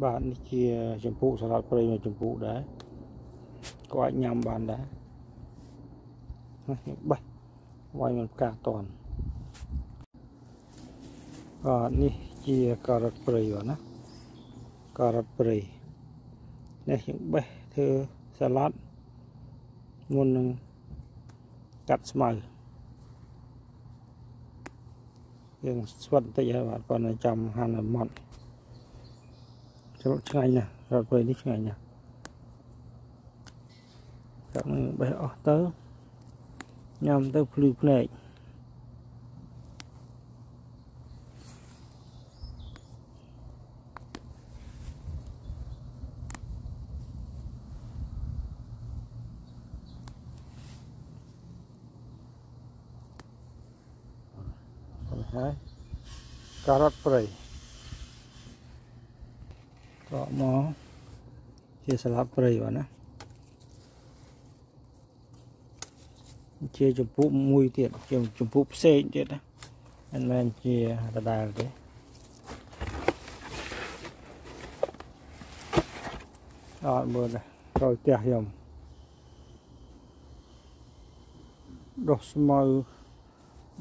បាទនេះជាចម្ពោះសាឡាត់ព្រៃមួយចម្ពោះដែរក៏អាចញ៉ាំបានដែរនេះបេះវាយមិនផ្កាតន់បាទនេះជាការ៉ុតព្រៃបាទណាការ៉ុតព្រៃនេះយើងបេះធ្វើសាឡាត់មុននឹងកាត់ស្មៅយើងស្វិតបន្តិចហើយបាទគាត់នៅចាំហាន់ឲ្យម៉ត់ ច្រកឆ្ងាញ់ណាស់រត់ព្រៃនេះឆ្ងាញ់ណាស់កាប់នឹងបេះអស់ទៅញ៉ាំទៅភ្លឺភ្នែកហើយការ៉ុតព្រៃក៏ មកជាសាឡាត់ព្រៃបាទណាជាចម្ពោះមួយទៀតជាចម្ពោះផ្សេងទៀតណាមិនមែនជាដដែលទេអត់មើលទេក្រោយផ្ទះខ្ញុំដុះស្មៅ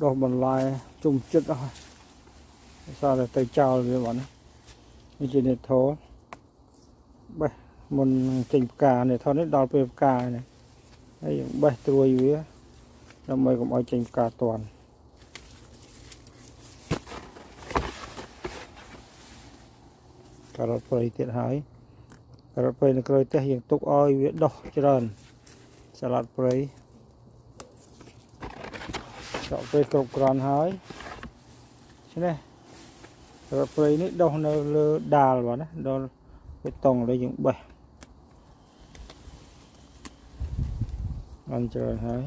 ដុះបន្លែជុំចិត្តអស់សារតែទៅចោលវាបងណានេះជានេធ បេះមុនចេញផ្កានេធនេះដល់ពេលផ្កានេះហើយយើងបេះត្រួយវាដើម្បីកុំឲ្យចេញផ្កាតន់ការ៉ុតព្រៃទៀតហើយការ៉ុតព្រៃនៅក្រោយផ្ទះយើងទុកឲ្យវាដុះច្រើនសាឡាត់ព្រៃចកពេលគ្រប់គ្រាន់ហើយឆ្នេះរត់ព្រៃនេះដុះនៅលើដាលបាទណាដល់ បេតុងដែលយើងបេះបានច្រើនហើយ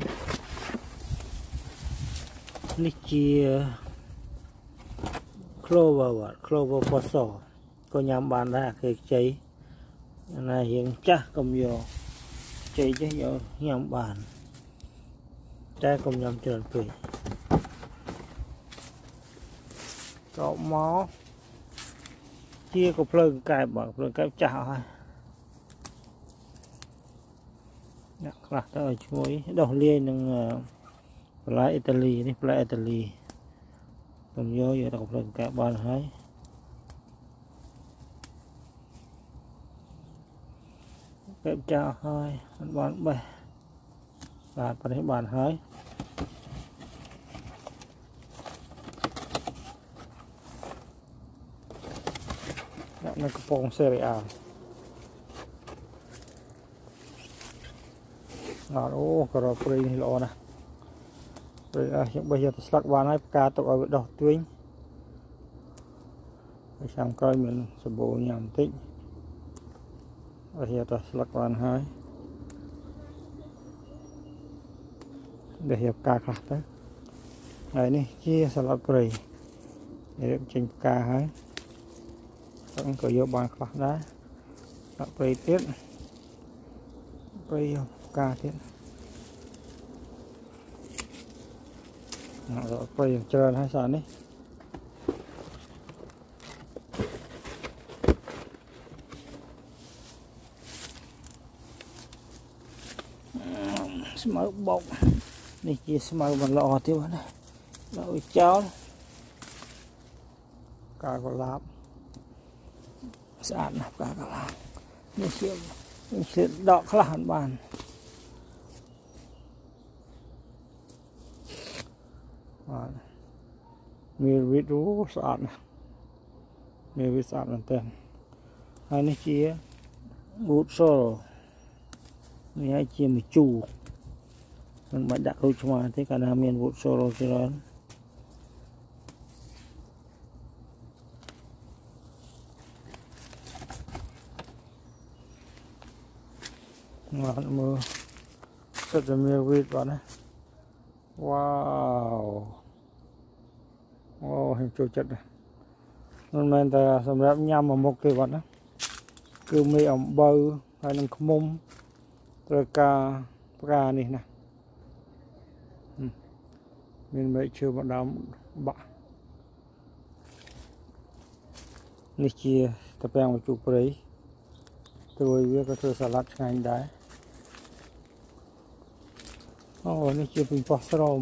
នេះជា clover បាទ clover ពណ៌សក៏ញ៉ាំបានដែរអាគេខ្ចីណារៀងចាស់កុំយកខ្ចីចេះយកញ៉ាំបាន តែកុំញ៉ាំច្រើនពេកក៏មក ជាកភ្លើងកែបបាទភ្លើងកែបចាស់អស់ហើយអ្នកខ្លះទៅឲ្យឈ្ងុយដោះលាយនឹងបន្លែអ៊ីតាលីនេះបន្លែអ៊ីតាលីខ្ញុំយកយកទៅកភ្លើងកែបបានហើយកែបចាស់ហើយមិនបានបេះបាទប្រទេសបានហើយ នៅកំពង់សេរីអាល់អត់អូក៏ព្រៃនេះល្អណាស់ព្រៃអស់ខ្ញុំបេះយកទៅស្លឹកបានហើយផ្កាទុកឲ្យវាដុះទួញហើយចាំក្រោយមានសម្បូរញ៉ាំបន្តិចបេះយកទៅស្លឹកបានហើយបេះយកផ្កាខ្លះទៅហើយនេះជាសាឡាត់ព្រៃរៀបចេញផ្កាហើយ ហ្នឹងក៏យកបានខ្លះដែរដាក់ព្រៃទៀតព្រៃផ្កាទៀតដាក់ព្រៃច្រើនហើយសារនេះស្មៅបុកនេះជាស្មៅមិនល្អទៀតណាដាក់ចោលកាកលាប់ ស្អាតណាស់ផ្កាកន្លងនេះជានេះជាដកខ្លះបានបាទមានវិតរូស្អាតណាស់មានវិស្អាតមែនទែនហើយនេះជាប៊ូតសូលនេះហើយជាមជូរមិនបាច់ដាក់ក្រូចឆ្មាទេកាលណាមានវូតសូលច្រើន បាទមើលសិតតែមានវីតបាទណាវ៉ាវអូខ្ញុំចូលចិត្តមិនមែនតែសម្រាប់ញ៉ាំមួយមុខទេបាទណាគឺមេអំបៅហើយនឹងខ្មុំត្រូវការផ្កានេះណាមានមែកឈើម្ដងបាក់នេះជាតាពាំងមកជូរព្រៃត្រួយវាក៏ធ្វើសាឡាត់ឆ្ងាញ់ដែរ អូនេះជាពីប៉ោះស្រោម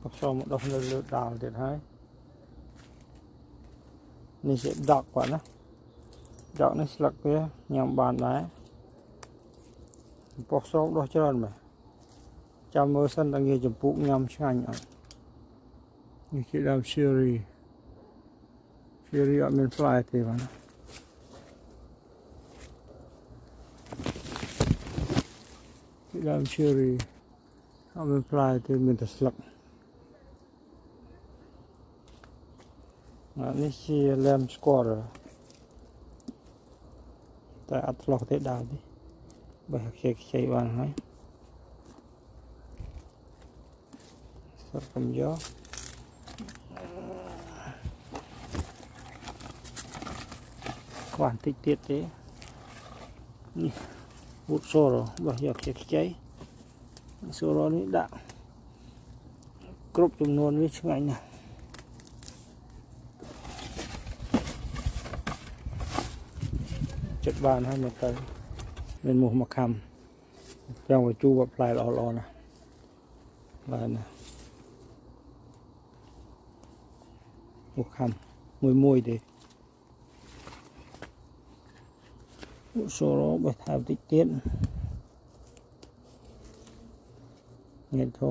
ប៉ោះស្រោមមកដុះនៅលើដាល់ទៀតហើយនេះជាដកគាត់ណាដកនេះស្លឹកវាញ៉ាំបានដែរប៉ោះស្រោមដុះច្រើនមែនចាំមើលសិនតើងាយចម្ពុកញ៉ាំឆ្ងាញ់អត់នេះជាដើម cherry cherry អត់មានផ្លែទេបាទ ណាជាដើម cherry អត់មានផ្លែទេមានតែស្លឹកនេះជា lamb squatter តែអត់ឆ្លោះទេដើមនេះបើខ្ចីខ្ចីបានហើយសរកំយកខ្វះបន្តិចទៀតទេនេះ វូតសូរបើយកខ្ចីខ្ចីសូរនេះដាក់គ្រប់ចំនួនវាឆ្ងាញ់ណាស់ចិត្តបានហើយមកទៅមានមុខមកខំចាំឲ្យជូរផ្លែល្អល្អណាស់បានណាមុខខំមួយមួយទេ សូរបេះថែមតិចទៀតញាតធោ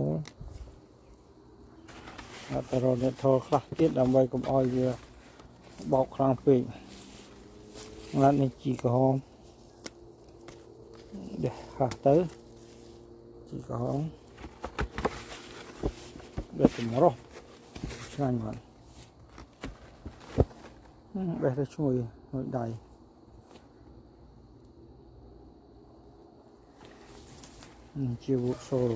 អត់ទៅរកញាតធោខ្លះទៀតដើម្បីកុំឲ្យវាបោកខ្លាំងពេកឡាត់នេះជីក្រហមដេះហោះទៅជីក្រហមបេះចម្រោះឆ្ងាញ់មកបេះទៅជួយមួយដៃ ជាវុសូល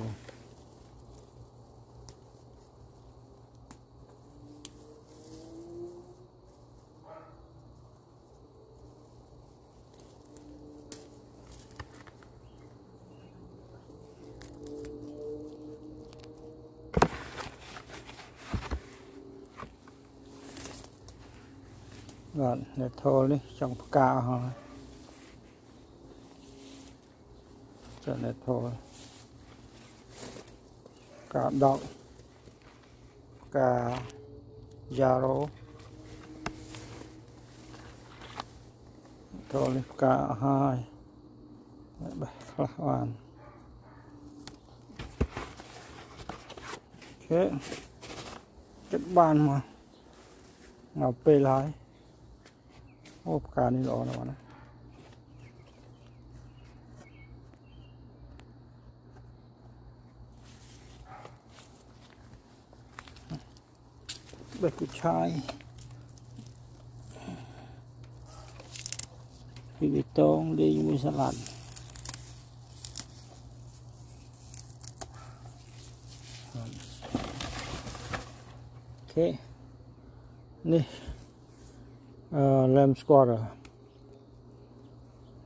បាទអ្នកថលនេះ ចង់ផ្កាហើយចាអ្នកថលផ្កាដកផ្កាយ៉ារ៉ូថលនេះផ្កាហើយបេះខ្លះបានអូខេចិត្តបានមកមកពេលហើយអូផ្កានេះល្អណាស់ណា បេះគូឆាយពីបេតងលេងមួយសាឡាត់អូខេនេះអឺ lamb squatter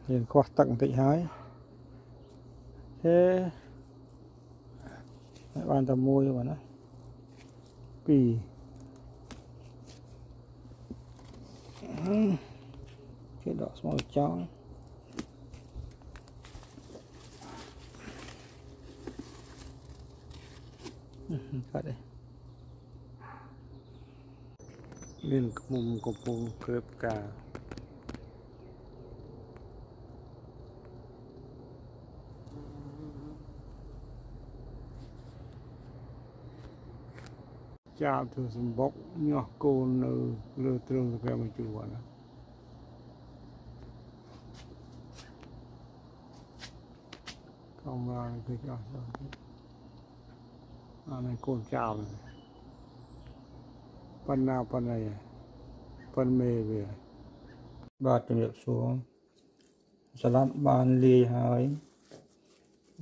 យើងខ្វះទឹកបន្តិចហើយទេបានតែមួយបាទណាពីរ គេដកស្មៅចង់កាត់ទេមានខ្មុំកំពុងគ្រើបការ ចាប់ធ្វើសម្បុកញាស់កូននៅលើទ្រឹងសកម្មជួរណាកាមេរ៉ាគឺចោះអានេះកូនចោលប៉ុណ្ណាប៉ុណ្ណីប៉ុនមេវាបាទជំរាបសួរសាឡាត់បានលាយហើយ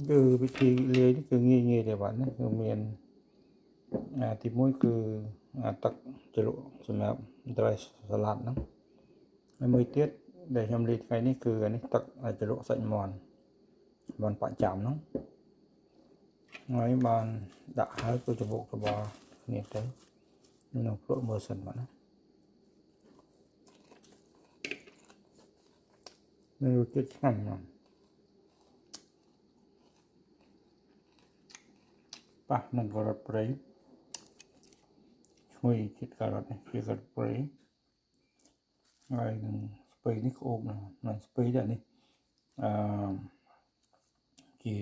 គឺវិធីលាយនេះគឺងាយងាយទេបាទនេះគឺមានអា ទី1គឺអាទឹកជ្រក់សម្រាប់ត្រីសាឡាត់ហ្នឹងហើយមួយទៀតដែលខ្ញុំលាយថ្ងៃនេះគឺអានេះទឹកជ្រក់សាច់មាន់មាន់បាក់ចាំហ្នឹងហើយបានដាក់ហើយក៏ច្បុកច្បល់គ្នាទៅនៅភ្លក់មើលសិនបាទណាមានរសជាតិឆ្ងាញ់ណាស់ប៉ះនឹងការ៉ុតប្រេង ឈ្ងុយជាតិការ៉ុតនេះជាការ៉ុតប្រេងហើយនឹងស្ពៃនេះក្អូបណាស់ស្ពៃដែរនេះអឺជា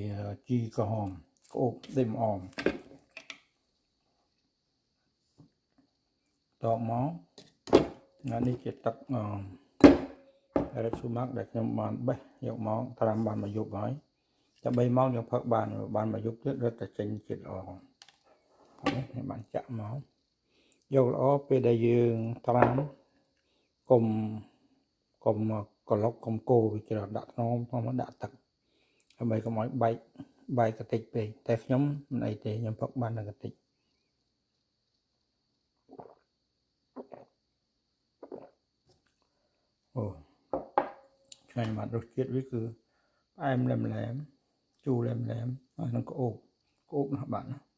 ជីក្រហមក្អូបដេមអមតបមកថ្ងៃនេះជាទឹកអឺរ៉េស៊ូម៉ាក់ដែលខ្ញុំបានបេះយកមកត្រាំបានមួយយប់ហើយចាំ3ម៉ោងយើងផឹកបានបានមួយយប់ទៀតរត់តែចេញជាតិល្អនេះខ្ញុំបានចាក់មក យកល្អពេលដែលយើងត្រាំកុំកុំក្លុកកុំគោវាច្រើនដាក់ថ្នមថ្នមដាក់ទឹកដើម្បីកុំឲ្យបែកបែកកតិចពេកតែខ្ញុំមិនអីទេខ្ញុំផឹកបានតែកតិចអូឆ្ងាញ់មករសជាតិវាគឺផ្អែមឡែមឡែមជូរឡែមឡែមហើយនឹងក្អូបក្អូបណាស់បាទណា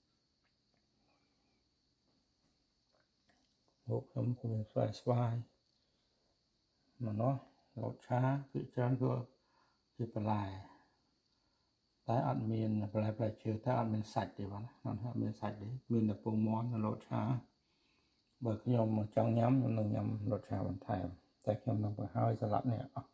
មកខ្ញុំគំស្វាយស្វាយមកនោះរត់ឆាគឺច្រើនគឺជាបន្លែតែអត់មានបន្លែផ្លែឈើតែអត់មានសាច់ទេបាទអត់មានសាច់ទេមានតែពងមាន់និងរត់ឆាបើខ្ញុំចង់ញ៉ាំខ្ញុំនឹងញ៉ាំរត់ឆាបន្ថែមតែខ្ញុំនឹងបង្ហើយសម្រាប់នេះអស់